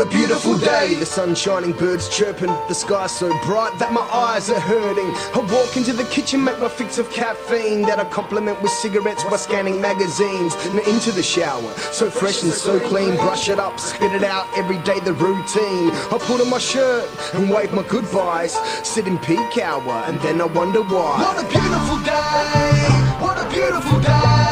a beautiful day. The sun shining, birds chirping, the sky so bright that my eyes are hurting. I walk into the kitchen, make my fix of caffeine that I complement with cigarettes while scanning magazines. And into the shower, so fresh and so clean. Brush it up, spit it out every day, the routine. I put on my shirt and wave my goodbyes. Sit in peak hour, and then I wonder why. What a beautiful day! What a beautiful day!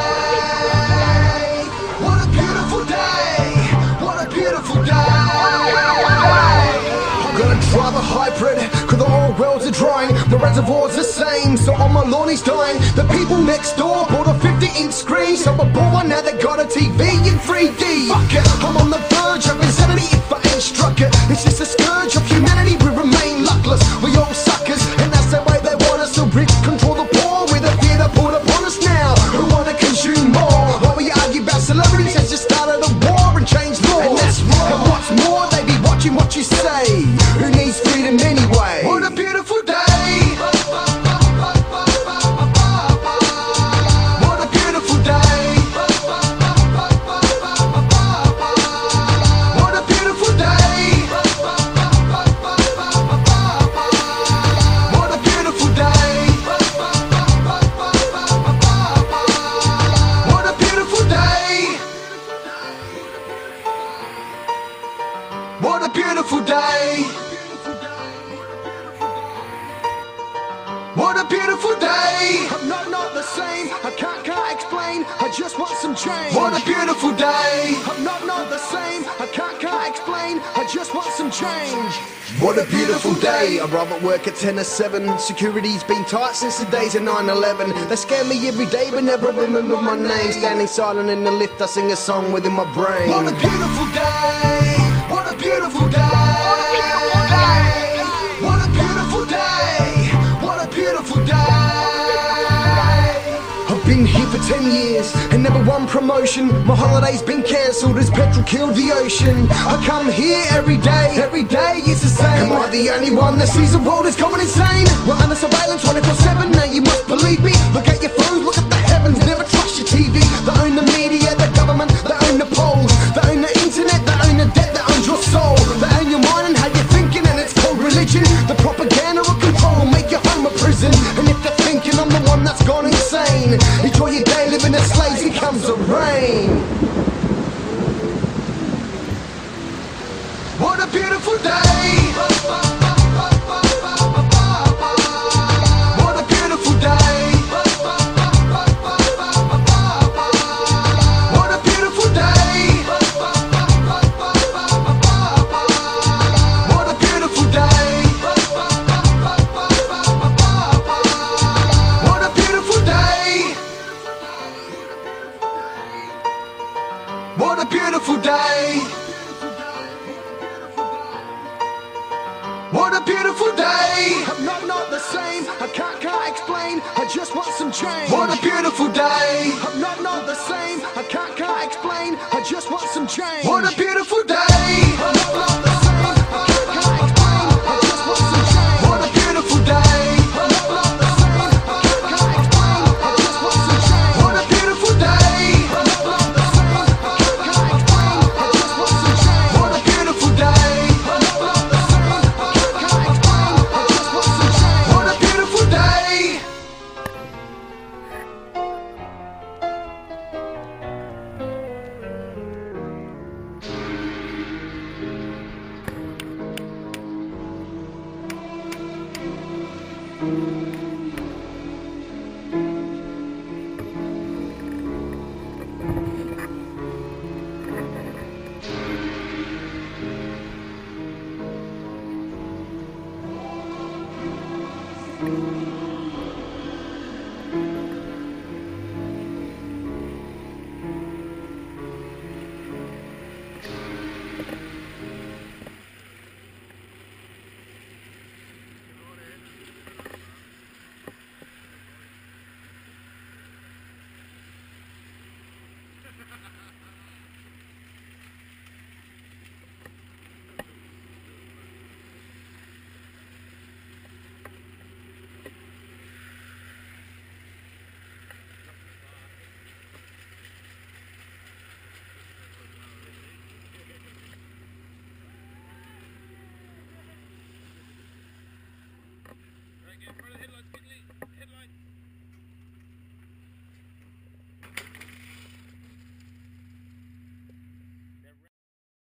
Hybrid, cause the whole world's a drying. The reservoir's the same, so on my lawn he's dying. The people next door bought a 50 inch screen, so I bought one, now they got a TV in 3D. Fuck it, I'm on the What a beautiful day! What a beautiful day! I'm not not the same. I can't can't explain. I just want some change. What a beautiful day! I'm not not the same. I can't can't explain. I just want some change. What a beautiful day! I arrive at work at 10 to 7. Security's been tight since the days of 9 11. They scare me every day, but never remember my name. Standing silent in the lift, I sing a song within my brain. What a beautiful day! 10 years and never one promotion. My holiday's been cancelled as petrol killed the ocean. I come here every day, every day it's the same. Am I the only one that sees the world is going insane? We're under surveillance the rain. What a beautiful day! What a beautiful day! I'm not not the same. I can't can't explain. I just want some change. What a beautiful day! I'm not not the same. I can't can't explain. I just want some change. What a beautiful Thank